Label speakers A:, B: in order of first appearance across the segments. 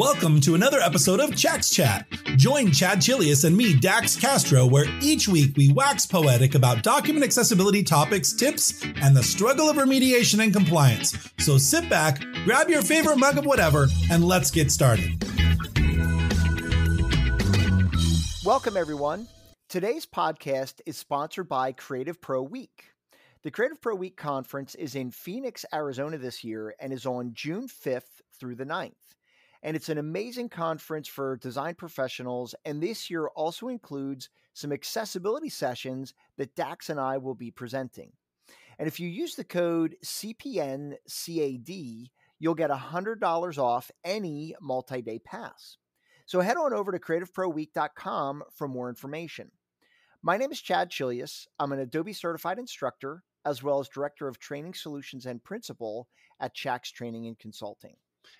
A: Welcome to another episode of Chax Chat. Join Chad Chelius and me, Dax Castro, where each week we wax poetic about document accessibility topics, tips, and the struggle of remediation and compliance. So sit back, grab your favorite mug of whatever, and let's get started.
B: Welcome, everyone. Today's podcast is sponsored by Creative Pro Week. The Creative Pro Week conference is in Phoenix, Arizona this year and is on June 5th through the 9th. And it's an amazing conference for design professionals. And this year also includes some accessibility sessions that Dax and I will be presenting. And if you use the code CPNCAD, you'll get $100 off any multi day pass. So head on over to creativeproweek.com for more information. My name is Chad Chelius. I'm an Adobe certified instructor, as well as director of training solutions and principal at Chax Training and Consulting.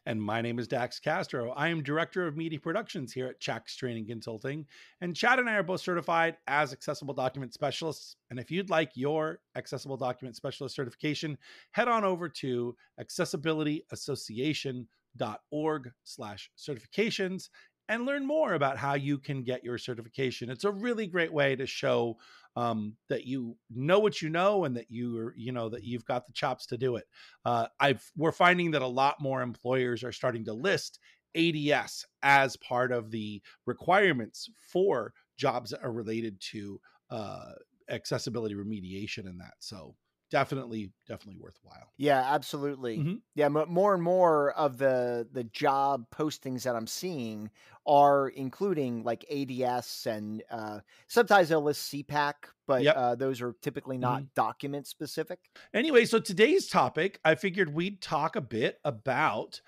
C: And my name is Dax Castro. I am Director of Media Productions here at Chax Training Consulting. And Chad and I are both certified as accessible document specialists. And if you'd like your accessible document specialist certification, head on over to accessibilityassociation.org slash certifications and learn more about how you can get your certification. It's a really great way to show um, that you know what you know and that you you know, that you've got the chops to do it. Uh, I've we're finding that a lot more employers are starting to list ADS as part of the requirements for jobs that are related to uh, accessibility remediation and that. So definitely definitely worthwhile
B: yeah absolutely mm-hmm. yeah but more and more of the the job postings that i'm seeing are including like ads and uh sometimes they'll list CPACC but yep. uh, those are typically not mm-hmm. document specific
C: anyway so today's topic i figured we'd talk a bit about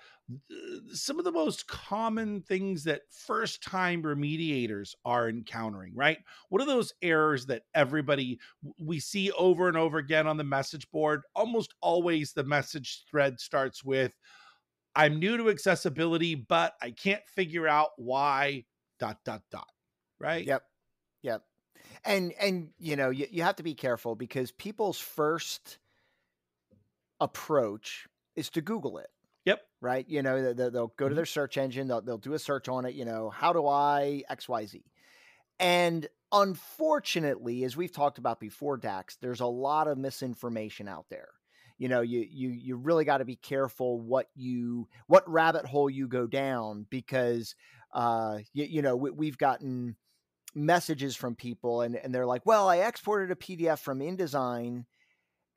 C: some of the most common things that first time remediators are encountering, right? What are those errors that everybody we see over and over again on the message board? Almost always the message thread starts with I'm new to accessibility, but I can't figure out why dot dot dot. Right?
B: Yep. Yep. And and you know, you, you have to be careful because people's first approach is to Google it. Right. You know, they, will go to mm-hmm. their search engine, they'll, they'll do a search on it, you know, how do I XYZ? And unfortunately, as we've talked about before, Dax, there's a lot of misinformation out there. You know, you you you really got to be careful what you what rabbit hole you go down because uh you, you know we, we've gotten messages from people and, and they're like, well, I exported a PDF from InDesign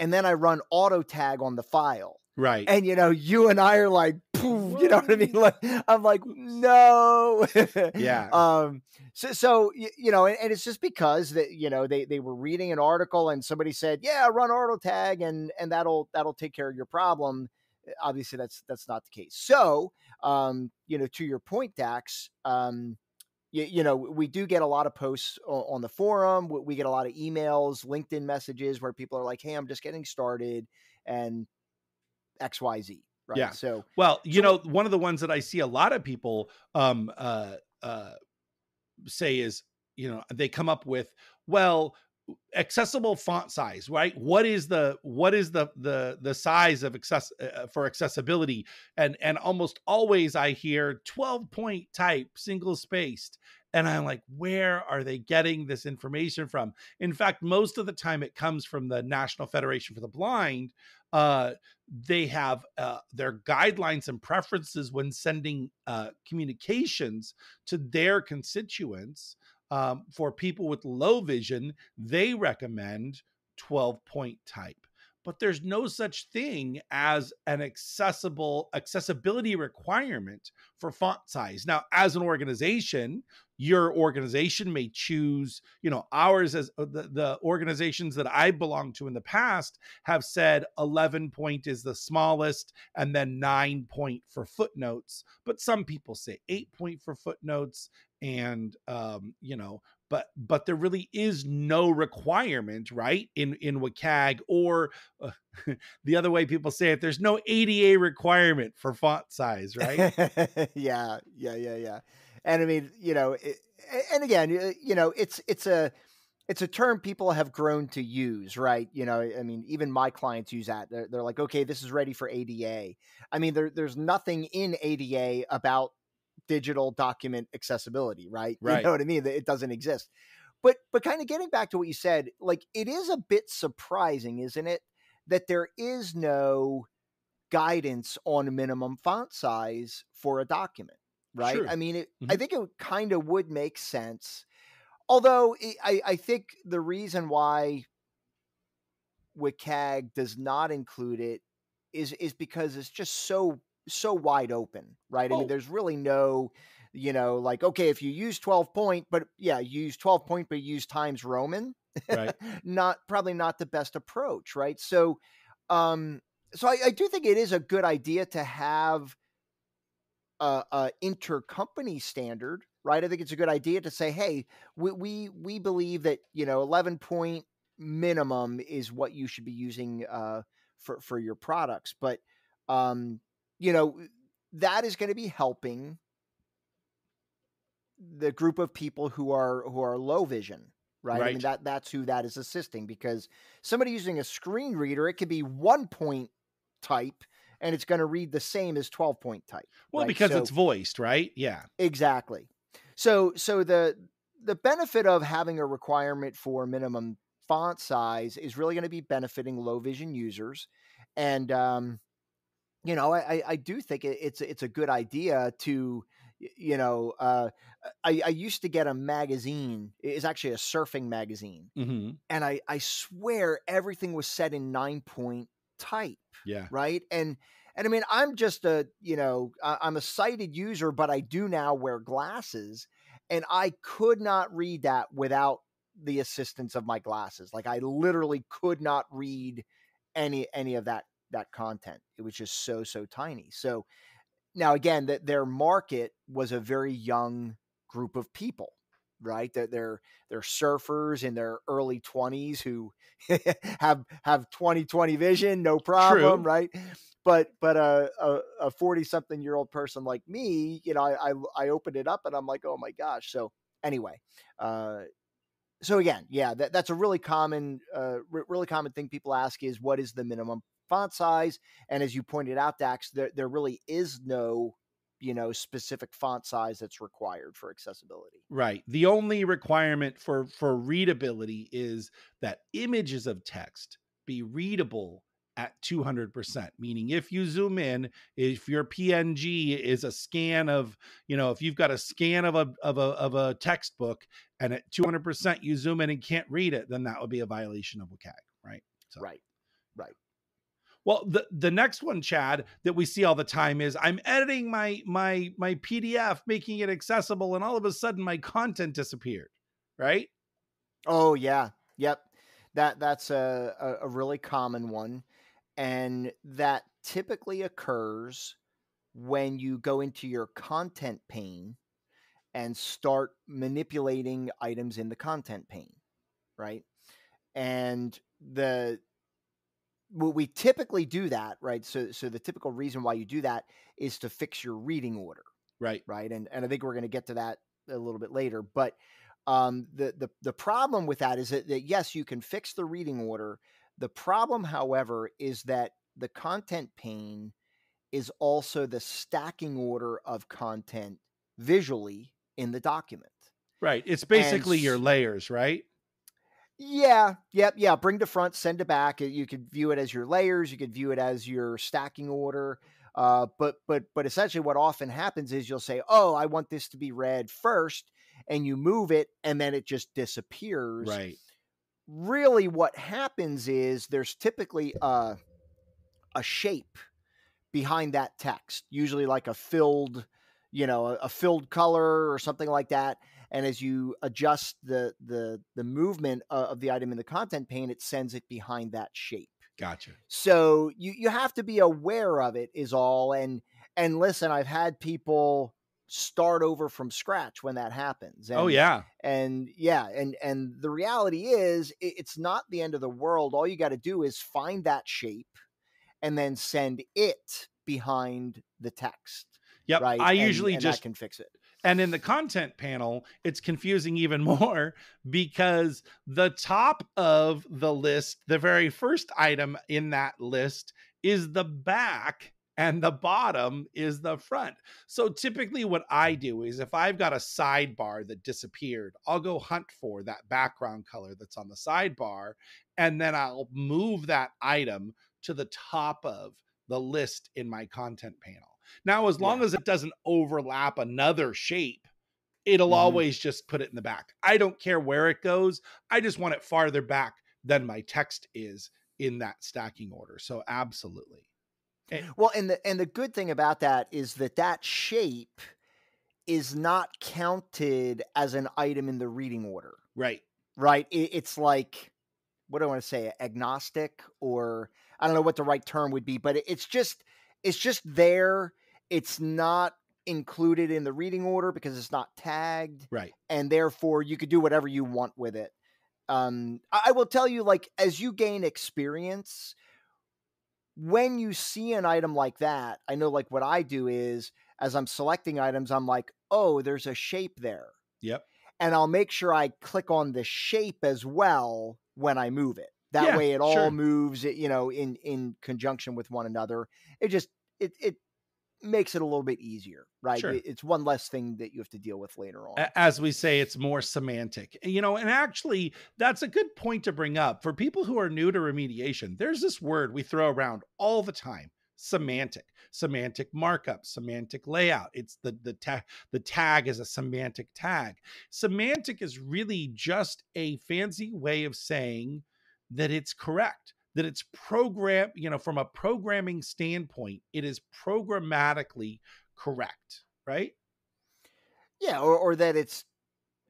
B: and then I run auto tag on the file.
C: Right.
B: And you know, you and I are like, you know what I mean? Like, I'm like, no.
C: yeah.
B: Um. So, so you know, and, and, it's just because that you know they they were reading an article and somebody said, yeah, run auto tag and and that'll that'll take care of your problem. Eh, obviously, that's that's not the case. So, um, you know, to your point, Dax, um, you, you know, we do get a lot of posts on, the forum. We, we get a lot of emails, LinkedIn messages where people are like, hey, I'm just getting started, and XYZ. Right.
C: Yeah.
B: So,
C: well, you so, know, one of the ones that I see a lot of people um, uh, uh, say is, you know, they come up with, well, accessible font size right what is the what is the the the size of access uh, uh for accessibility and and almost always i hear 12 point type single spaced and i'm like where are they getting this information from in fact most of the time it comes from the national federation for the blind uh, they have uh, their guidelines and preferences when sending uh, communications to their constituents. Um, for people with low vision, they recommend 12 point type but there's no such thing as an accessible accessibility requirement for font size. Now, as an organization, your organization may choose, you know, ours as uh, the, the organizations that I belong to in the past have said 11 point is the smallest and then nine point for footnotes. But some people say eight point for footnotes and, um, you know, but but there really is no requirement right in in WCAG or uh, the other way people say it there's no ADA requirement for font size right
B: yeah yeah yeah yeah and I mean you know it, and again you know it's it's a it's a term people have grown to use, right? You know, I mean, even my clients use that. They're, they're like, okay, this is ready for ADA. I mean, there, there's nothing in ADA about digital document accessibility, right?
C: Right.
B: You know what I mean? That it doesn't exist. But but kind of getting back to what you said, like it is a bit surprising, isn't it, that there is no guidance on minimum font size for a document, right?
C: True.
B: I mean, it, I
C: Mhm.
B: think it kind of would make sense. Although it, I, I think the reason why WCAG does not include it is is because it's just so so wide open, right? I
C: Oh.
B: mean, there's really no, you know, like okay, if you use 12 point, but yeah, use 12 point, but use Times Roman,
C: Right.
B: not probably not the best approach, right? So, um, so I, I do think it is a good idea to have a, a intercompany standard, right? I think it's a good idea to say, hey, we we, we believe that you know 11 point minimum is what you should be using uh, for for your products, but um, you know that is going to be helping the group of people who are who are low vision right? I mean that that's who that is assisting because somebody using a screen reader, it could be one point type and it's going to read the same as 12 point type.
C: Well,
B: right?
C: because
B: So-
C: it's voiced, right? Yeah.
B: Exactly. So so the the benefit of having a requirement for minimum font size is really going to be benefiting low vision users, and um, you know I I- do think it's it's a good idea to you know uh, I I used to get a magazine. It's actually a surfing magazine,
C: hmm
B: and I I swear everything was set in nine point type
C: Yeah.
B: right and and i mean i'm just a you know i'm a sighted user but i do now wear glasses and i could not read that without the assistance of my glasses like i literally could not read any any of that that content it was just so so tiny. So now again that their market was a very young group of people right? They're they're, they're surfers in their early 20s who have have 20 20 vision no problem
C: True.
B: right? But but a a 40 something year old person like me you know I, I i opened it up and i'm like oh my gosh. So anyway uh so again yeah that, that's a really common uh re- really common thing people ask is what is the minimum font size and as you pointed out dax there, there really is no you know specific font size that's required for accessibility
C: Right. The only requirement for for readability is that images of text be readable at 200%, meaning if you zoom in, if your PNG is a scan of, you know, if you've got a scan of a of a of a textbook and at 200% you zoom in and can't read it, then that would be a violation of WCAG, right? So
B: right
C: Well, the the next one, Chad, that we see all the time is I'm editing my my my PDF, making it accessible, and all of a sudden my content disappeared. Right?
B: Oh yeah, yep. That that's a, a, really common one, and that typically occurs when you go into your content pane and start manipulating items in the content pane, right? And the well, we typically do that, right? So so the typical reason why you do that is to fix your reading order
C: Right.
B: right? And and I think we're going to get to that a little bit later. But um, the the the problem with that is that, that yes, you can fix the reading order. The problem, however, is that the content pane is also the stacking order of content visually in the document.
C: Right. It's basically your layers, right?
B: Yeah, yep, yeah. Bring to front, send to back. You could view it as your layers. You could view it as your stacking order. Uh, but but but essentially, what often happens is you'll say, "Oh, I want this to be read first, and you move it, and then it just disappears.
C: Right.
B: Really, what happens is there's typically a a shape behind that text, usually like a filled, you know, a, a filled color or something like that. And as you adjust the the the movement uh, of the item in the content pane, it sends it behind that shape.
C: Gotcha.
B: So you you have to be aware of it is all. And and listen, I've had people start over from scratch when that happens.
C: oh yeah.
B: and yeah and and the reality is it's not the end of the world all you got to do is find that shape and then send it behind the text
C: Yep.
B: right
C: I
B: And-
C: usually
B: and
C: just
B: that can fix it
C: And in the content panel, it's confusing even more because the top of the list, the very first item in that list, is the back and the bottom is the front. So typically, what I do is if I've got a sidebar that disappeared, I'll go hunt for that background color that's on the sidebar, and then I'll move that item to the top of the list in my content panel. Now, as long yeah. as it doesn't overlap another shape, it'll mm-hmm. always just put it in the back. I don't care where it goes. I just want it farther back than my text is in that stacking order. So absolutely.
B: And, eh well, and the and the good thing about that is that that shape is not counted as an item in the reading order.
C: Right.
B: Right. It, it's like what do I want to say? Agnostic, or I don't know what the right term would be, but it, it's just it's just there. It's not included in the reading order because it's not tagged.
C: Right.
B: And therefore you could do whatever you want with it. Um, I will tell you, like, as you gain experience, when you see an item like that, I know like what I do is as I'm selecting items, I'm like, oh, there's a shape there.
C: Yep.
B: And I'll make sure I click on the shape as well when I move it. That yeah, way it all sure. moves, you know, in in conjunction with one another. It just it it makes it a little bit easier, right? Sure. It's one less thing that you have to deal with later on.
C: As we say, it's more semantic. You know, and actually, that's a good point to bring up for people who are new to remediation. There's this word we throw around all the time semantic semantic markup semantic layout it's the the tag the tag is a semantic tag semantic is really just a fancy way of saying that it's correct that it's program, you know, from a programming standpoint, it is programmatically correct, right?
B: Yeah, or, or that it's,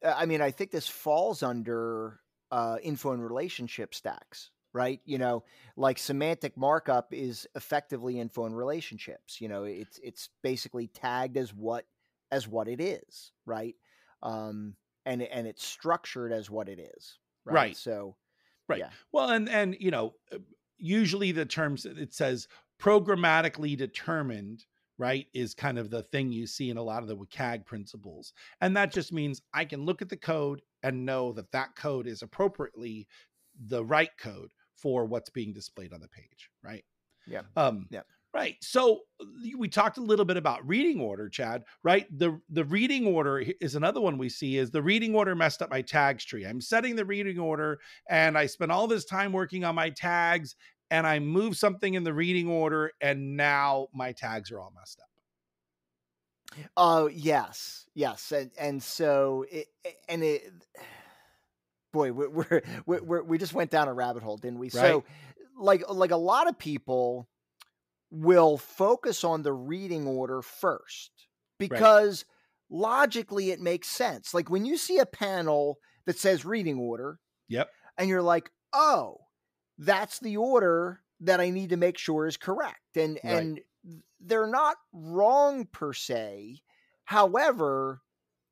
B: uh, I mean, I think this falls under uh, info and relationship stacks, right? You know, like semantic markup is effectively info and relationships. You know, it's it's basically tagged as what as what it is, right? Um, and and it's structured as what it is, right?
C: right.
B: So
C: Right. Yeah. Well, and and you know, uh, usually the terms it says programmatically determined, right, is kind of the thing you see in a lot of the WCAG principles, and that just means I can look at the code and know that that code is appropriately the right code for what's being displayed on the page, right?
B: Yeah.
C: Um, yeah. Right. So we talked a little bit about reading order, Chad, right? The the reading order is another one we see is the reading order messed up my tags tree. I'm setting the reading order and I spent all this time working on my tags and I move something in the reading order and now my tags are all messed up.
B: Oh, uh, yes. Yes. And and so it and it boy, we're, we're, we're, we just went down a rabbit hole, didn't we? Right. So like like a lot of people will focus on the reading order first because right. logically it makes sense. Like when you see a panel that says reading order,
C: yep,
B: and you're like, "Oh, that's the order that I need to make sure is correct." And right. and they're not wrong per se. However,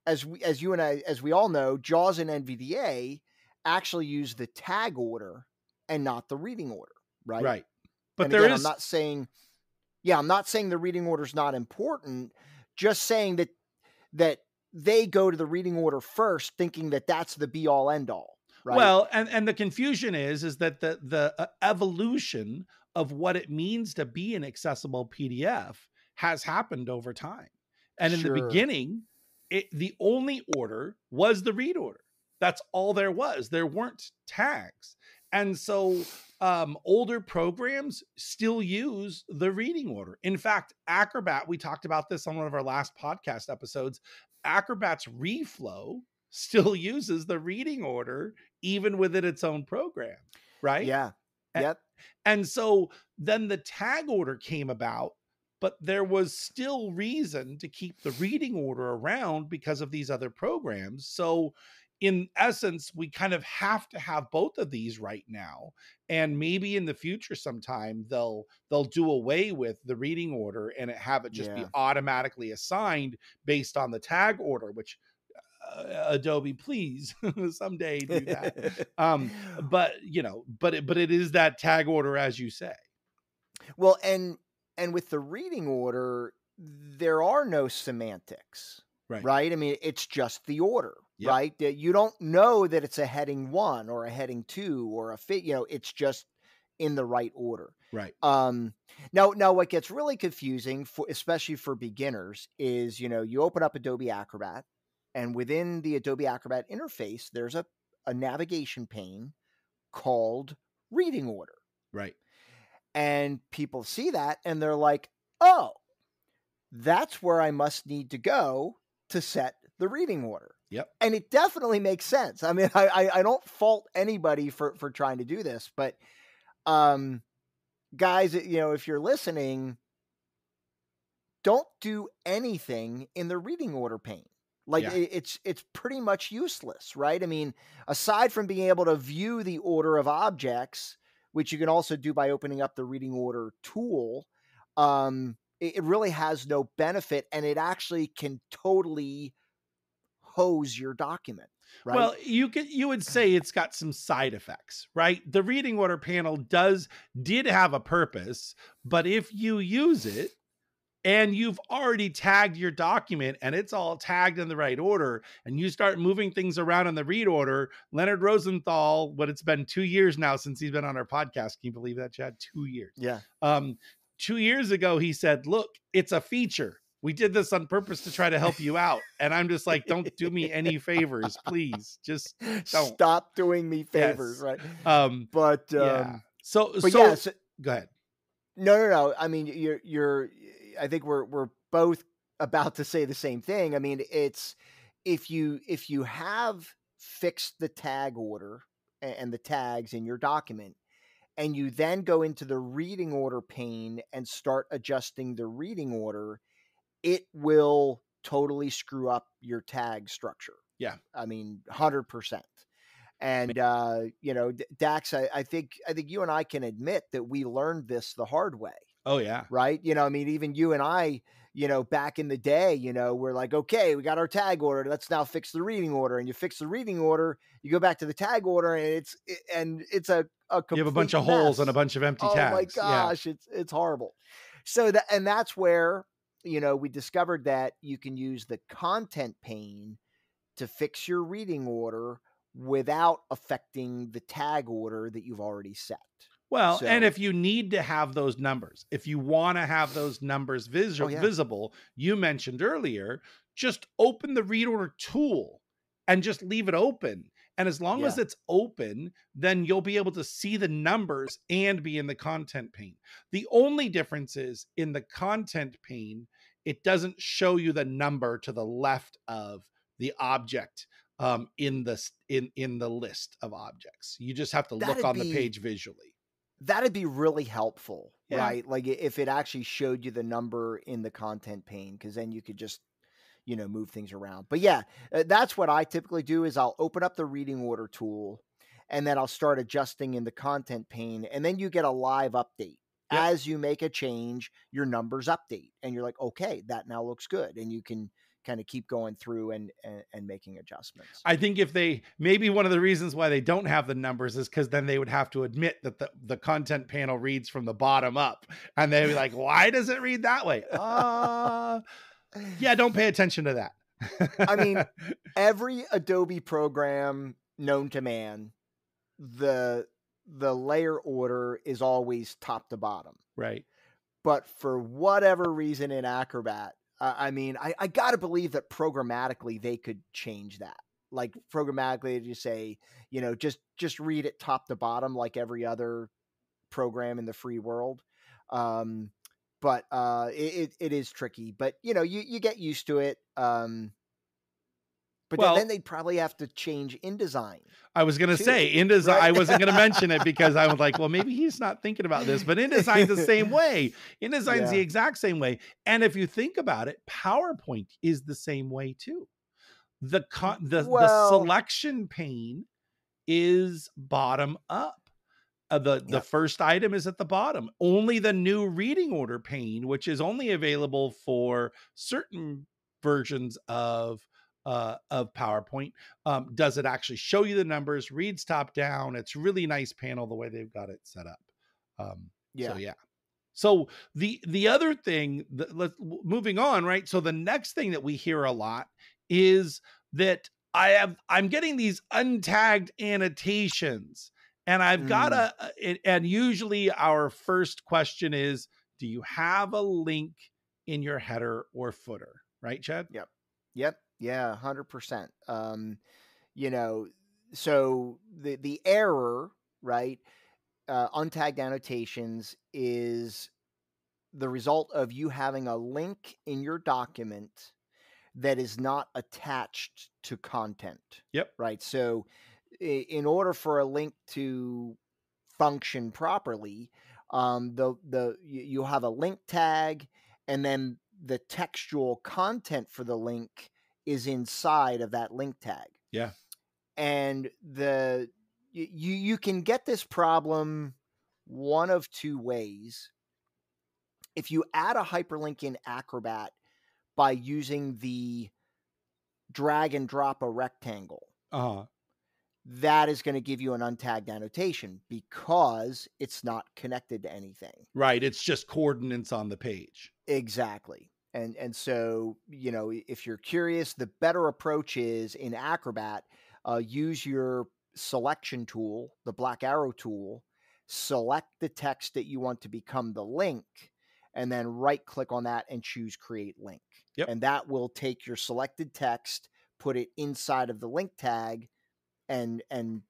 B: as we as you and I as we all know, JAWS and NVDA actually use the tag order and not the reading order, right?
C: Right.
B: But and there again, is... I'm not saying yeah, I'm not saying the reading order is not important, just saying that that they go to the reading order first, thinking that that's the be all end all. Right?
C: Well, and and the confusion is is that the the uh, evolution of what it means to be an accessible PDF has happened over time. And in sure. the beginning, it, the only order was the read order. That's all there was. There weren't tags. And so um, older programs still use the reading order. In fact, Acrobat, we talked about this on one of our last podcast episodes. Acrobat's reflow still uses the reading order even within its own program, right?
B: Yeah.
C: And,
B: yep.
C: And so then the tag order came about, but there was still reason to keep the reading order around because of these other programs. So in essence, we kind of have to have both of these right now. And maybe in the future sometime they'll they'll do away with the reading order and have it just yeah. be automatically assigned based on the tag order, which uh, Adobe, please someday do that. um, but you know, but it, but it is that tag order as you say.
B: Well, and and with the reading order, there are no semantics. Right. right. I mean, it's just the order, yep. right? You don't know that it's a heading one or a heading two or a fit. You know, it's just in the right order.
C: Right.
B: Um, now, now what gets really confusing, for, especially for beginners, is you know you open up Adobe Acrobat, and within the Adobe Acrobat interface, there's a a navigation pane called Reading Order,
C: Right.
B: and people see that and they're like, "Oh, that's where I must need to go to set the reading order."
C: Yep.
B: and it definitely makes sense. I mean, I, I I don't fault anybody for for trying to do this, but um, guys, you know, if you're listening, don't do anything in the reading order pane. Like
C: Yeah.
B: it, it's it's pretty much useless, right? I mean, aside from being able to view the order of objects, which you can also do by opening up the reading order tool, um, it, it really has no benefit, and it actually can totally hose your document. Right?
C: Well, you could you would say it's got some side effects, right? The reading order panel does did have a purpose, but if you use it and you've already tagged your document and it's all tagged in the right order and you start moving things around in the read order, Leonard Rosenthal, what it's been 2 years now since he's been on our podcast, can you believe that Chad? 2 years.
B: yeah,
C: Um 2 years ago he said, "Look, it's a feature. We did this on purpose to try to help you out." And I'm just like, "Don't do me any favors, please. Just don't.
B: stop doing me favors,
C: Yes.
B: right?
C: Um,
B: But um,
C: yeah. So,
B: but
C: so
B: yes,
C: go ahead.
B: no, no, no. I mean, you're you're. I think we're we're both about to say the same thing. I mean, it's if you if you have fixed the tag order and the tags in your document, and you then go into the reading order pane and start adjusting the reading order, it will totally screw up your tag structure.
C: Yeah.
B: I mean, hundred percent. And uh, you know, Dax, I, I think I think you and I can admit that we learned this the hard way,
C: Oh yeah.
B: right? You know, I mean, even you and I, you know, back in the day, you know, we're like, okay, we got our tag order. Let's now fix the reading order. And you fix the reading order, you go back to the tag order, and it's and it's a a
C: You have a bunch
B: complete
C: of holes and a bunch of empty
B: oh
C: tags.
B: Oh my
C: Yeah.
B: gosh, it's it's horrible. So that and that's where you know we discovered that you can use the content pane to fix your reading order without affecting the tag order that you've already set.
C: Well, and if you need to have those numbers, if you want to have those numbers visual,
B: Oh, yeah.
C: visible, you mentioned earlier, just open the read order tool and just leave it open. And as long as it's open, then you'll be able to see the numbers and be in the content pane. The only difference is in the content pane, it doesn't show you the number to the left of the object um, in the in in the list of objects. You just have to look
B: That'd
C: on the page visually.
B: That'd be really helpful,
C: Yeah.
B: right? Like if it actually showed you the number in the content pane, because then you could just you know move things around. But yeah, uh, that's what I typically do is I'll open up the reading order tool, and then I'll start adjusting in the content pane, and then you get a live update.
C: Yep.
B: As you make a change, your numbers update, and you're like, okay, that now looks good, and you can kind of keep going through and, and and making adjustments.
C: I think if they maybe one of the reasons why they don't have the numbers is because then they would have to admit that the, the content panel reads from the bottom up. And they'd be like, why does it read that way? Uh yeah, don't pay attention to that.
B: I mean, every Adobe program known to man, the the layer order is always top to bottom.
C: right.
B: But for whatever reason in Acrobat, uh, I mean, I, I got to believe that programmatically they could change that. Like programmatically, to just say, you know, just just read it top to bottom like every other program in the free world. Um, but uh, it, it, it is tricky. But you know, you you get used to it. Um, but then-
C: Well-
B: then they'd probably have to change InDesign.
C: I was gonna say InDesign.
B: right?
C: I wasn't gonna mention it because I was like, well, maybe he's not thinking about this, but InDesign's the same way. InDesign's the exact same way. And if you think about it, PowerPoint is the same way too. The con- the, the selection pane is bottom up. Uh, the the
B: Yep.
C: first item is at the bottom. Only the new reading order pane, which is only available for certain versions of uh, of PowerPoint, um, does it actually show you the numbers? Reads top down. It's really nice panel the way they've got it set up. Um,
B: Yeah.
C: So yeah. So the the other thing that let's moving on, right? So the next thing that we hear a lot is that I have I'm getting these untagged annotations And I've got
B: Mm.
C: a, a- and usually our first question is, do you have a link in your header or footer? Right, Chad?
B: Yep. Yep. Yeah, hundred percent. Um, you know, so the the error, right? Uh, untagged annotations is the result of you having a link in your document that is not attached to content.
C: Yep.
B: Right. So, in order for a link to function properly, um, the the you, you have a link tag, and then the textual content for the link is inside of that link tag.
C: Yeah.
B: And the you you can get this problem one of two ways. If you add a hyperlink in Acrobat by using the drag and drop a rectangle,
C: Uh-huh.
B: that is going to give you an untagged annotation because it's not connected to anything.
C: Right. It's just coordinates on the page.
B: Exactly. And and so, you know, if you're curious, the better approach is in Acrobat, uh, use your selection tool, the black arrow tool, select the text that you want to become the link, and then right click on that and choose create link.
C: Yep.
B: And that will take your selected text, put it inside of the link tag, and and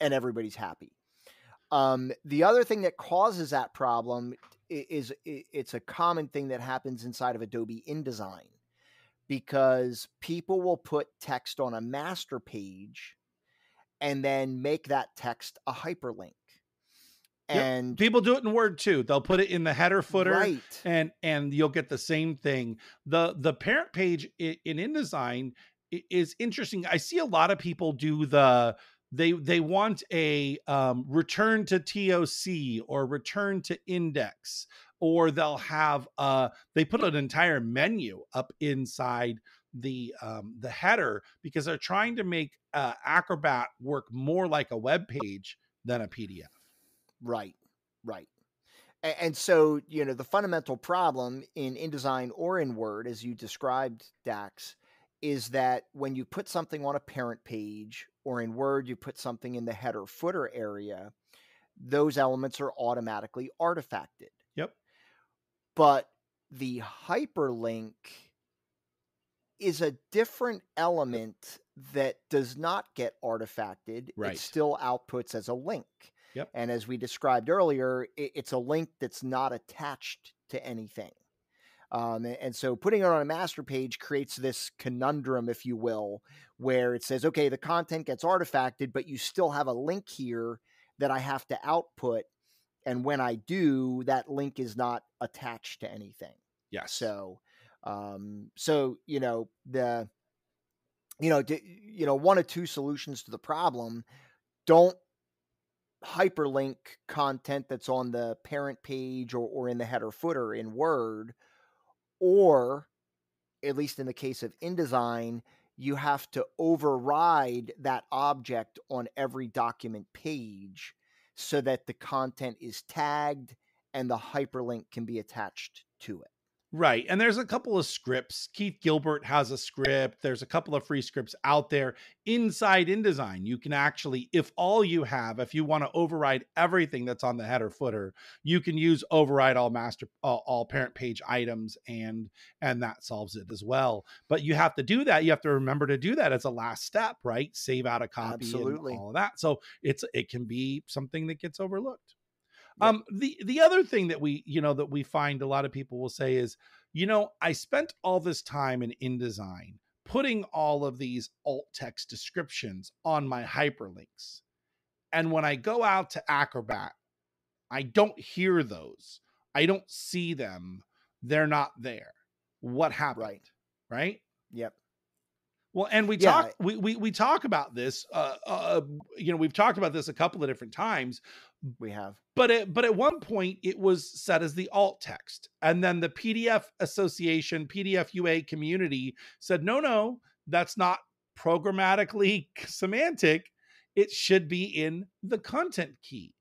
B: and everybody's happy. Um, the other thing that causes that problem is it's a common thing that happens inside of Adobe InDesign because people will put text on a master page and then make that text a hyperlink.
C: Yep.
B: And
C: People do it in Word too. They'll put it in the header footer
B: right,
C: and and you'll get the same thing. The the parent page in InDesign is interesting. I see a lot of people do the they they want a um, return to TOC or return to index, or they'll have uh they put an entire menu up inside the um, the header because they're trying to make uh, Acrobat work more like a web page than a PDF.
B: right, right. A- And so, you know, the fundamental problem in InDesign or in Word, as you described, Dax, is that when you put something on a parent page or in Word, you put something in the header footer area, those elements are automatically artifacted.
C: Yep.
B: But the hyperlink is a different element that does not get artifacted.
C: Right.
B: It still outputs as a link.
C: Yep.
B: And as we described earlier, it's a link that's not attached to anything. Um, and so putting it on a master page creates this conundrum, if you will, where it says, okay, the content gets artifacted, but you still have a link here that I have to output. And when I do, that link is not attached to anything.
C: Yes.
B: So, um, so you know the, you know, d- you know, one of two solutions to the problem. Don't hyperlink content that's on the parent page or, or in the header footer in Word, or at least in the case of InDesign, you have to override that object on every document page so that the content is tagged and the hyperlink can be attached to it.
C: Right. And there's a couple of scripts. Keith Gilbert has a script. There's a couple of free scripts out there inside InDesign. You can actually, if all you have, if you want to override everything that's on the header footer, you can use override all master all, all parent page items and and that solves it as well. But you have to do that. You have to remember to do that as a last step, right? Save out a copy
B: Absolutely.
C: and all of that. So it's it can be something that gets overlooked.
B: Yep.
C: Um, the the other thing that we you know that we find a lot of people will say is, you know, I spent all this time in InDesign putting all of these alt text descriptions on my hyperlinks, and when I go out to Acrobat, I don't hear those. I don't see them. They're not there. What happened?
B: Right.
C: Right.
B: Yep.
C: Well, and we
B: Yeah.
C: talk we, we we talk about this. Uh, uh, you know, we've talked about this a couple of different times
B: We have.
C: but it, but at one point it was set as the alt text and then the pdf association pdf ua community said no no that's not programmatically semantic it should be in the content key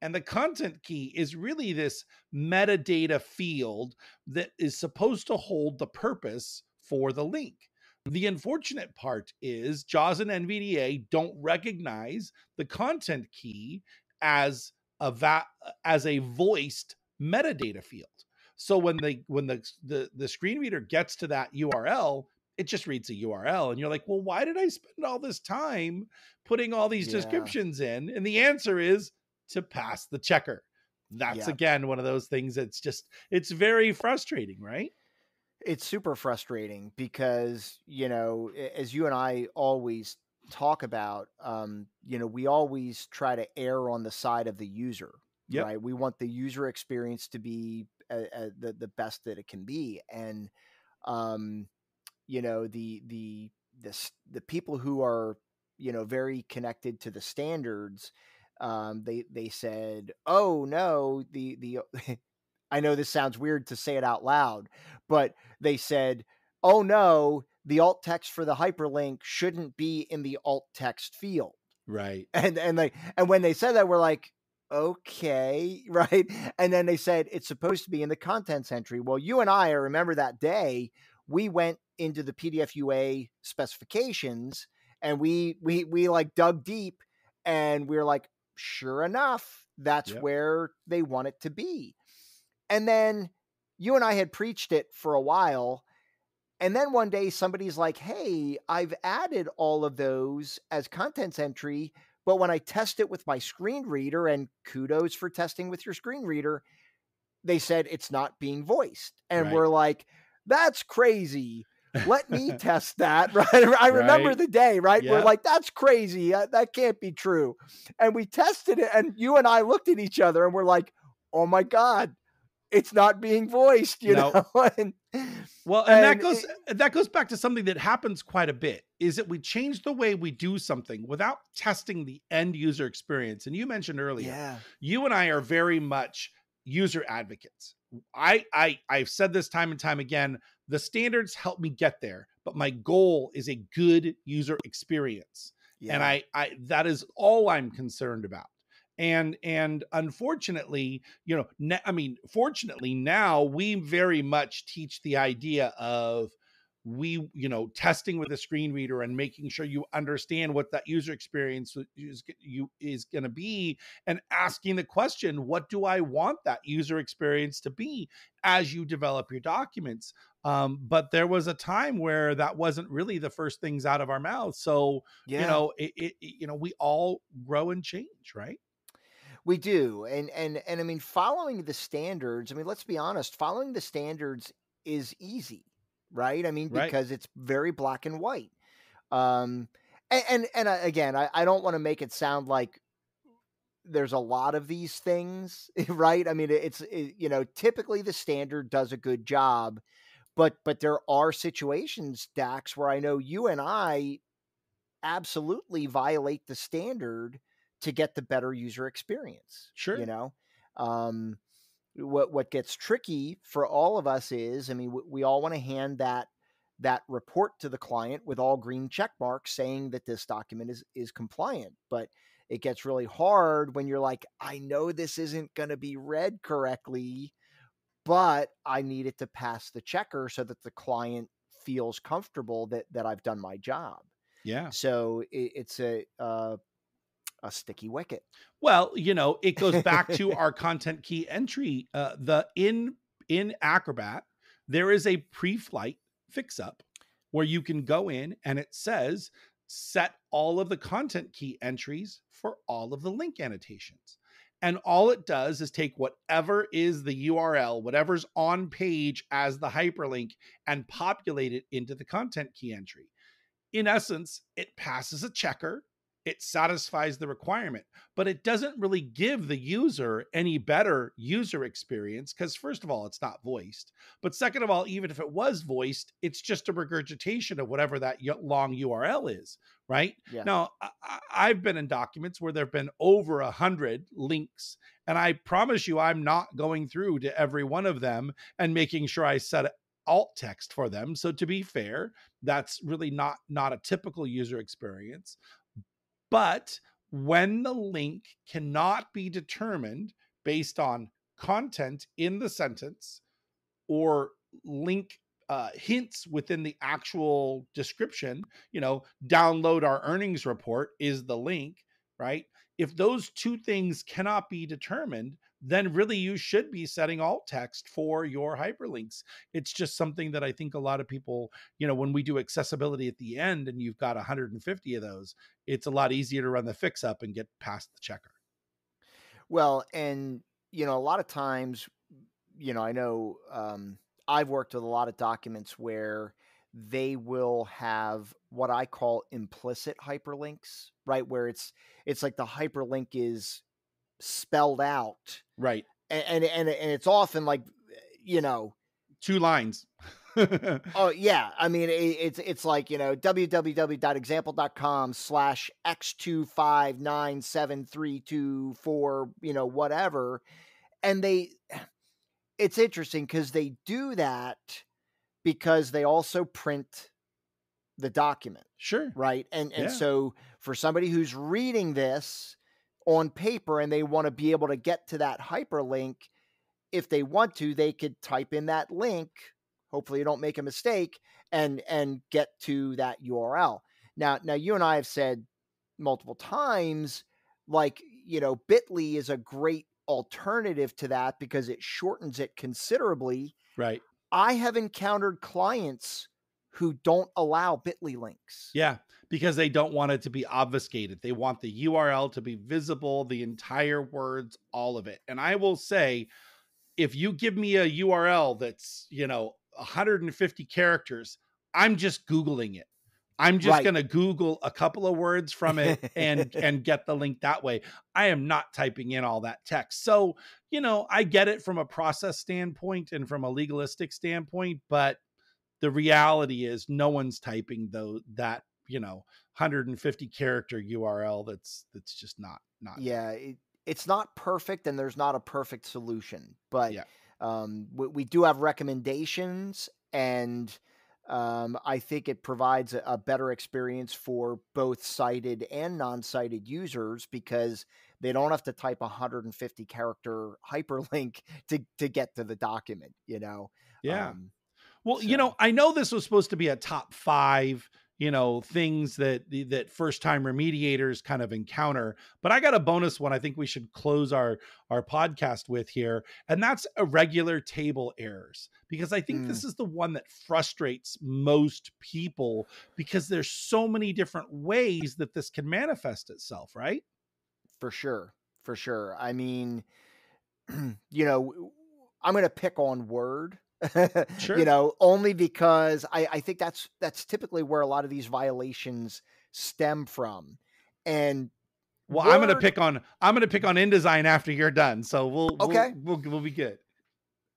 C: and the content key is really this metadata field that is supposed to hold the purpose for the link The unfortunate part is JAWS and NVDA don't recognize the content key as a va- as a voiced metadata field. So when they when the, the the screen reader gets to that URL, it just reads a URL and you're like, "Well, why did I spend all this time putting all these
B: Yeah.
C: descriptions in?" And the answer is to pass the checker. That's
B: Yeah.
C: again one of those things that's just it's very frustrating, right?
B: It's super frustrating because you know as you and i always talk about um you know we always try to err on the side of the user
C: Yep.
B: right we want the user experience to be uh, uh, the the best that it can be and um you know the the the the people who are you know very connected to the standards um they they said oh no the the I know this sounds weird to say it out loud, but they said, "Oh no, the alt text for the hyperlink shouldn't be in the alt text field."
C: Right.
B: And and they and when they said that, we're like, "Okay, right?" And then they said it's supposed to be in the contents entry. Well, you and I, I remember that day, we went into the PDF UA specifications and we we we like dug deep, and we're like, "Sure enough, that's
C: Yep.
B: where they want it to be." And then you and I had preached it for a while. And then one day somebody's like, hey, I've added all of those as contents entry, but when I test it with my screen reader, and kudos for testing with your screen reader, they said it's not being voiced. And
C: Right.
B: we're like, that's crazy. Let me test that. Right. I remember
C: Right.
B: the day, right? We're like, that's crazy. Uh, That can't be true. And we tested it, and you and I looked at each other and we're like, oh my God, it's not being voiced, you
C: No.
B: know? and,
C: Well, and, that
B: And
C: goes that goes back to something that happens quite a bit is that we change the way we do something without testing the end user experience. And you mentioned earlier,
B: yeah.
C: you and I are very much user advocates. I I I've said this time and time again, the standards help me get there, but my goal is a good user experience. and. I, I that is all i'm concerned about and and unfortunately you know ne- i mean fortunately now we very much teach the idea of we you know testing with a screen reader and making sure you understand what that user experience is you is going to be and asking the question what do i want that user experience to be as you develop your documents um, but there was a time where that wasn't really the first things out of our mouths so
B: yeah.
C: you know it it- you know we all grow and change right
B: We do, and and and I mean, following the standards. I mean, let's be honest. Following the standards is easy, right? I mean,
C: Right.
B: because it's very black and white. Um, and and, and I, again, I, I don't want to make it sound like there's a lot of these things, right? I mean, it's it, you know, typically the standard does a good job, but but there are situations, Dax, where I know you and I absolutely violate the standard to get the better user experience.
C: Sure.
B: You know, um, what what gets tricky for all of us is, I mean, we, we all want to hand that that report to the client with all green check marks saying that this document is is compliant, but it gets really hard when you're like, I know this isn't going to be read correctly, but I need it to pass the checker so that the client feels comfortable that that I've done my job.
C: yeah
B: So it, it's a uh, a sticky wicket.
C: well you know it goes back to our content key entry uh the in in acrobat there is a pre-flight fix up where you can go in and it says set all of the content key entries for all of the link annotations and all it does is take whatever is the url whatever's on page as the hyperlink and populate it into the content key entry in essence it passes a checker it satisfies the requirement but it doesn't really give the user any better user experience because first of all it's not voiced but second of all even if it was voiced it's just a regurgitation of whatever that long url is right?
B: Yeah.
C: now I, i've been in documents where there have been over a hundred links and i promise you i'm not going through to every one of them and making sure i set alt text for them. So to be fair that's really not not a typical user experience but when the link cannot be determined based on content in the sentence or link uh, hints within the actual description, you know, download our earnings report is the link, right? If those two things cannot be determined, then really you should be setting alt text for your hyperlinks. It's just something that I think a lot of people, you know, when we do accessibility at the end and you've got 150 of those, it's a lot easier to run the fix up and get past the checker.
B: Well, and you know, a lot of times, you know, I know um, I've worked with a lot of documents where they will have what I call implicit hyperlinks, right? Where it's it's like the hyperlink is spelled out,
C: right?
B: And and and, and it's often like you know
C: two lines.
B: oh yeah, I mean it, it's it's like you know www.example.com slash x two five nine seven three two four you know whatever, and they it's interesting because they do that because they also print the document.
C: Sure.
B: Right. And and yeah. so for somebody who's reading this on paper and they want to be able to get to that hyperlink, if they want to, they could type in that link. Hopefully you don't make a mistake and and get to that URL. Now now you and I have said multiple times like, you know, Bitly is a great alternative to that because it shortens it considerably.
C: Right.
B: I have encountered clients who don't allow bit.ly links.
C: Yeah, because they don't want it to be obfuscated. They want the URL to be visible, the entire words, all of it. And I will say, if you give me a URL that's, you know, 150 characters, I'm just Googling it. I'm just right. going to Google a couple of words from it and and get the link that way. I am not typing in all that text. So, you know, I get it from a process standpoint and from a legalistic standpoint, but the reality is no one's typing though that, you know, 150 character URL that's that's just not not
B: Yeah, it, it's not perfect and there's not a perfect solution, but yeah. um we, we do have recommendations and um, I think it provides a, a, better experience for both sighted and non sighted users because they don't have to type a 150 character hyperlink to, to get to the document, you know?
C: Yeah. Um, well, so. you know, I know this was supposed to be a top five you know things that that first time remediators kind of encounter but i got a bonus one i think we should close our our podcast with here and that's irregular table errors because i think mm. this is the one that frustrates most people because there's so many different ways that this can manifest itself right
B: for sure for sure i mean you know i'm going to pick on word
C: sure.
B: You know, only because I, I think that's that's typically where a lot of these violations stem from. And
C: well, Word, I'm gonna pick on I'm gonna pick on InDesign after you're done. So we'll
B: okay
C: we'll, we'll, we'll be good.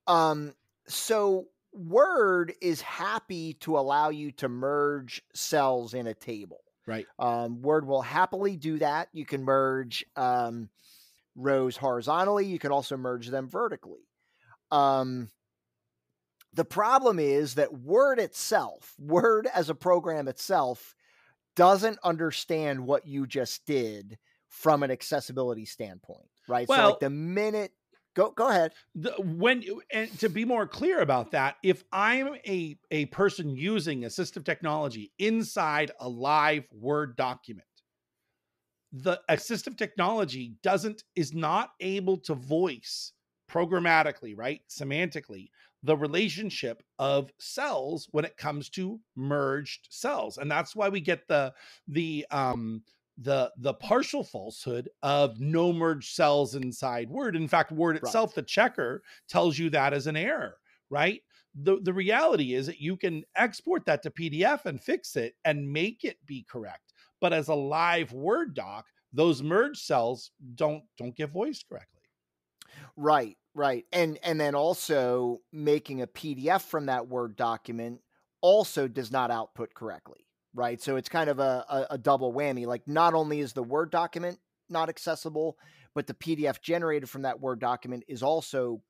B: Um so Word is happy to allow you to merge cells in a table.
C: Right.
B: Um, Word will happily do that. You can merge um, rows horizontally. You can also merge them vertically. Um, the problem is that Word itself, Word as a program itself, doesn't understand what you just did from an accessibility standpoint, right?
C: Well,
B: so like the minute go go ahead.
C: The, when and to be more clear about that, if I'm a a person using assistive technology inside a live Word document, the assistive technology doesn't is not able to voice programmatically, right? Semantically, the relationship of cells when it comes to merged cells and that's why we get the the um the the partial falsehood of no merged cells inside word. In fact word itself right. the checker tells you that as an error right? The the reality is that you can export that to pdf and fix it and make it be correct but as a live word doc those merged cells don't don't get voiced correctly.
B: Right Right. And and then also making a PDF from that Word document also does not output correctly. Right. So it's kind of a, a, a double whammy. Like not only is the Word document not accessible, but the PDF generated from that Word document is also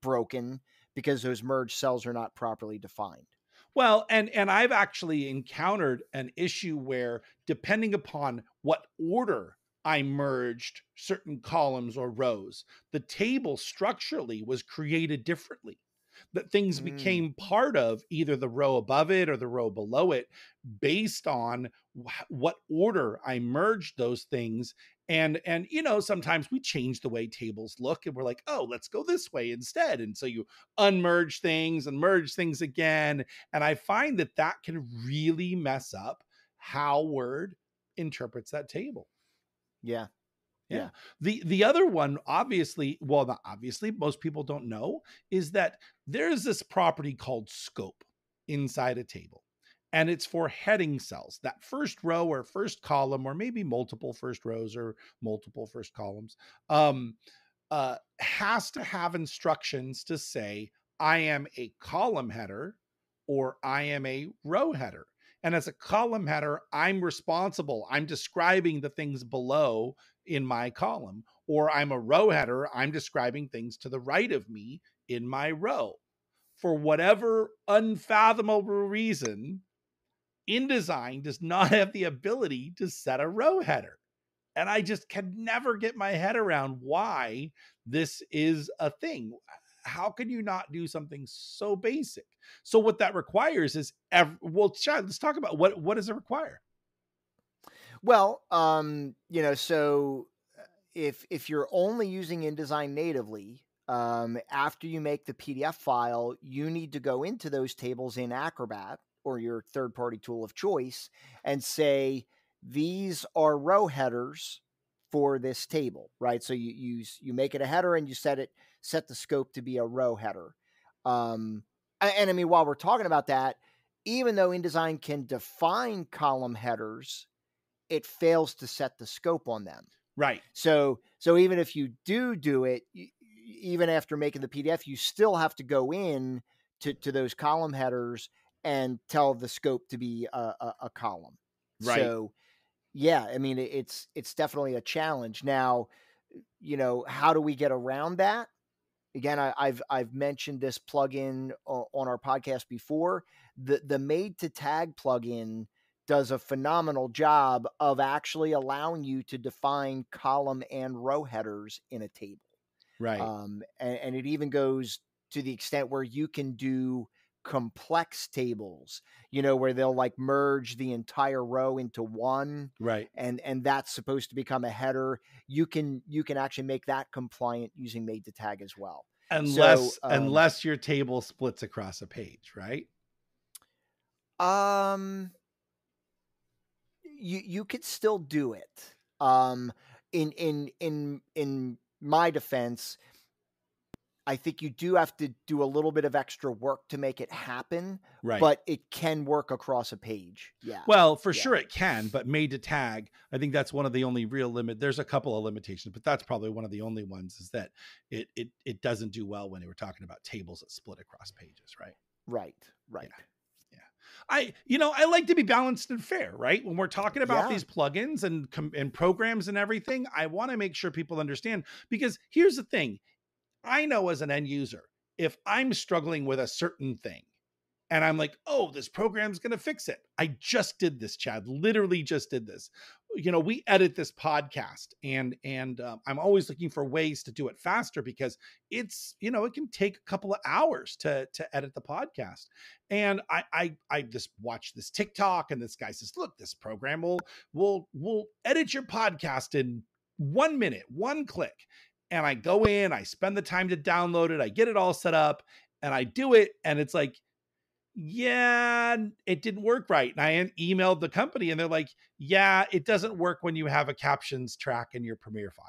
B: broken because those merged cells are not properly defined.
C: Well, and and I've actually encountered an issue where depending upon what order I merged certain columns or rows. The table structurally was created differently. that things
B: Mm.
C: became part of either the row above it or the row below it based on wh- what order I merged those things and and you know sometimes we change the way tables look and we're like oh let's go this way instead and so you unmerge things and merge things again and I find that that can really mess up how word interprets that table
B: Yeah. Yeah.
C: The the other one obviously well not obviously most people don't know is that there's this property called scope inside a table and it's for heading cells that first row or first column or maybe multiple first rows or multiple first columns um uh has to have instructions to say i am a column header or i am a row header and as a column header i'm responsible i'm describing the things below in my column, or I'm a row header, I'm describing things to the right of me in my row. For whatever unfathomable reason, InDesign does not have the ability to set a row header. And I just can never get my head around why this is a thing. How can you not do something so basic? So what that requires is, ev- well, Chad, let's talk about what what does it require?
B: Well, um, you know, so uh, if if you're only using InDesign natively, um, after you make the PDF file, you need to go into those tables in Acrobat or your third-party tool of choice and say these are row headers for this table, right? So you use you make it a header and you set it set the scope to be a row header. Um, and I mean, while we're talking about that, even though InDesign can define column headers it fails to set the scope on them.
C: Right.
B: So so even if you do do it, even after making the PDF, you still have to go in to, to those column headers and tell the scope to be a, a, a column.
C: Right.
B: So yeah, I mean it's it's definitely a challenge. Now, you know, how do we get around that? Again, I, I've I've mentioned this plugin on our podcast before. The the MadeToTag plugin does a phenomenal job of actually allowing you to define column and row headers in a table.
C: Right.
B: Um, and, and it even goes to the extent where you can do complex tables, you know, where they'll like merge the entire row into one
C: right.
B: and and that's supposed to become a header. You can you can actually make that compliant using MadeToTag as well.
C: Unless
B: um,
C: unless your table splits across a page, right?
B: Um, you you could still do it. Um, in in in in my defense, I think you do have to do a little bit of extra work to make it happen,
C: Right.
B: but it can work across a page. Yeah.
C: Well, for
B: Yeah.
C: sure it can, but MadeToTag, I think that's one of the only real limit. There's a couple of limitations, but that's probably one of the only ones is that it it it doesn't do well when they were talking about tables that split across pages, right?
B: right. Right. Yeah.
C: I you know, I like to be balanced and fair, right? When we're talking about
B: Yeah.
C: these plugins and com- and programs and everything, I want to make sure people understand because here's the thing. I know as an end user, if I'm struggling with a certain thing and I'm like, "Oh, this program's going to fix it." I just did this, Chad. Literally just did this. You know, we edit this podcast and and um, I'm always looking for ways to do it faster because it's, you know, it can take a couple of hours to to edit the podcast. And I I I just watched this TikTok and this guy says, "Look, this program will will will edit your podcast in 1 minute, one click." And I go in, I spend the time to download it, I get it all set up, and I do it and it's like yeah, it didn't work right. And I emailed the company and they're like, yeah, it doesn't work when you have a captions track in your Premiere file.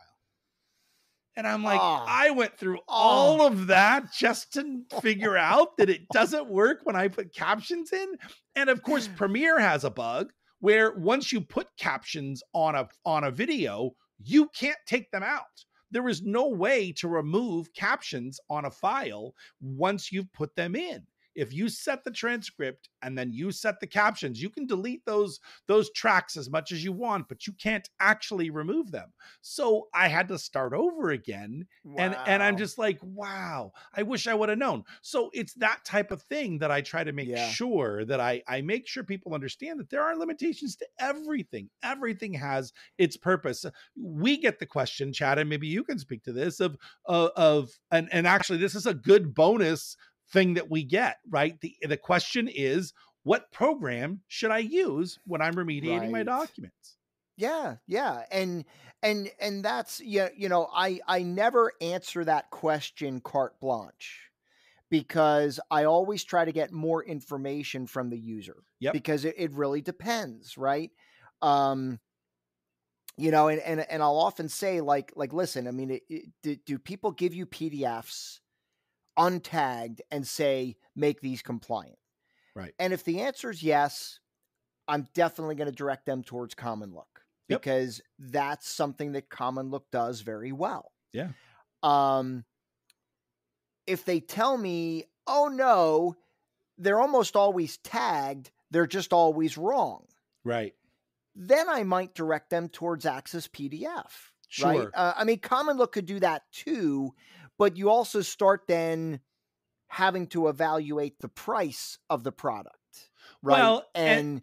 C: And I'm like,
B: Ah.
C: I went through all of that just to figure out that it doesn't work when I put captions in. And of course, Premiere has a bug where once you put captions on a on a video, you can't take them out. There is no way to remove captions on a file once you've put them in if you set the transcript and then you set the captions you can delete those those tracks as much as you want but you can't actually remove them. So i had to start over again and and i'm just like wow i wish i would have known. So it's that type of thing that i try to make
B: Yeah.
C: sure that i i make sure people understand that there are limitations to everything. Everything has its purpose. We get the question chad and maybe you can speak to this of uh, of and and actually this is a good bonus thing that we get, right? The the question is, what program should I use when I'm remediating right. my documents?
B: Yeah, yeah. And and and that's yeah, you know, I I never answer that question carte blanche because I always try to get more information from the user.
C: Yep.
B: Because it, it really depends, right? Um you know, and, and and I'll often say like like listen, I mean, it, it, do, do people give you PDFs untagged and say make these compliant?
C: Right.
B: And if the answer is yes, I'm definitely going to direct them towards CommonLook
C: yep.
B: because that's something that CommonLook does very well.
C: Yeah.
B: Um, if they tell me, oh no, they're almost always tagged, they're just always wrong.
C: Right.
B: Then I might direct them towards axesPDF.
C: Sure.
B: Right. Uh, I mean, CommonLook could do that too, but you also start then having to evaluate the price of the product. Right. Well,
C: and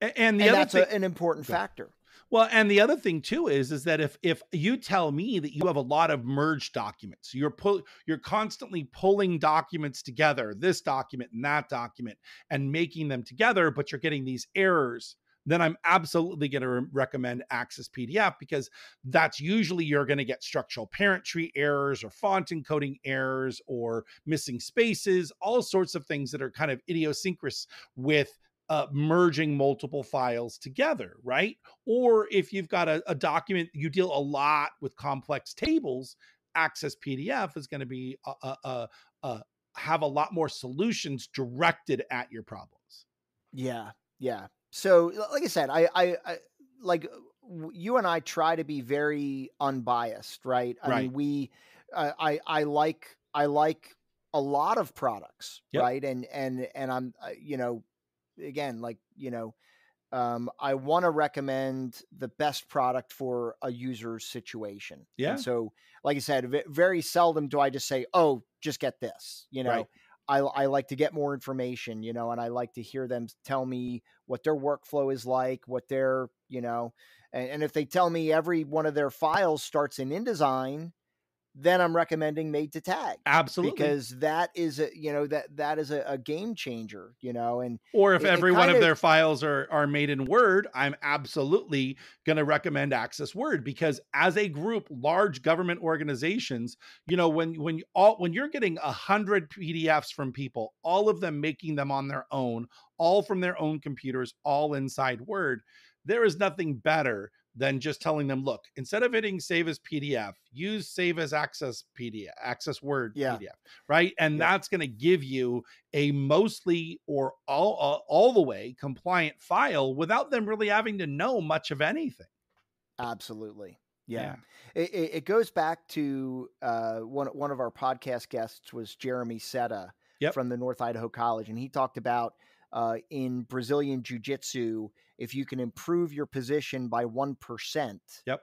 C: and, and the
B: and
C: other
B: that's
C: thing,
B: a, an important factor.
C: Well, and the other thing too is is that if if you tell me that you have a lot of merge documents, you're pull you're constantly pulling documents together, this document and that document, and making them together, but you're getting these errors then I'm absolutely going to re- recommend axesPDF because that's usually you're going to get structural parent tree errors or font encoding errors or missing spaces, all sorts of things that are kind of idiosyncrasies with uh, merging multiple files together, right? Or if you've got a, a, document, you deal a lot with complex tables, axesPDF is going to be a, a, a, have a lot more solutions directed at your problems.
B: Yeah, yeah. So, like I said, I, I, I like you and I try to be very unbiased, right? I
C: right.
B: mean, we, uh, I, I like, I like a lot of products,
C: yep.
B: right? And and and I'm, uh, you know, again, like you know, um, I want to recommend the best product for a user's situation.
C: Yeah.
B: And so, like I said, very seldom do I just say, "Oh, just get this," you know.
C: Right.
B: I, I like to get more information, you know, and I like to hear them tell me what their workflow is like, what their, you know, and, and if they tell me every one of their files starts in InDesign, then I'm recommending MadeToTag.
C: Absolutely.
B: Because that is a you know that that is a, a game changer, you know, and
C: or if it, every it one of, of their files are are made in Word, I'm absolutely going to recommend axesWord because as a group, large government organizations, you know, when when you all when you're getting a hundred PDFs from people, all of them making them on their own, all from their own computers, all inside Word, there is nothing better than just telling them, look, instead of hitting save as PDF, use save as access PDF, axesWord
B: yeah.
C: PDF, right? And yeah. that's going to give you a mostly or all uh, all the way compliant file without them really having to know much of anything.
B: Absolutely. Yeah. yeah. It, it, goes back to uh, one, one of our podcast guests was Jeremy Seta
C: yep.
B: from the North Idaho College. And he talked about uh, in Brazilian Jiu Jitsu, if you can improve your position by 1%,
C: yep.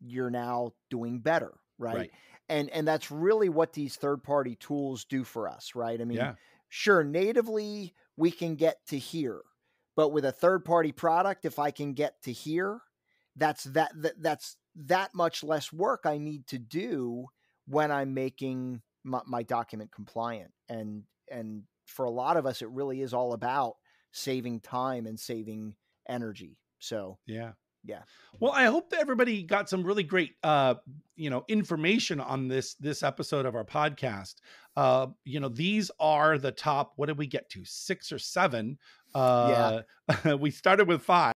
B: you're now doing better. Right?
C: right.
B: And, and that's really what these third party tools do for us. Right. I mean,
C: yeah.
B: sure, natively we can get to here, but with a third party product, if I can get to here, that's that, that that's that much less work I need to do when I'm making my, my document compliant and and for a lot of us, it really is all about saving time and saving energy. So,
C: yeah.
B: Yeah.
C: Well, I hope that everybody got some really great uh you know information on this this episode of our podcast. Uh you know, these are the top what did we get to? 6 or 7. Uh yeah. we started with 5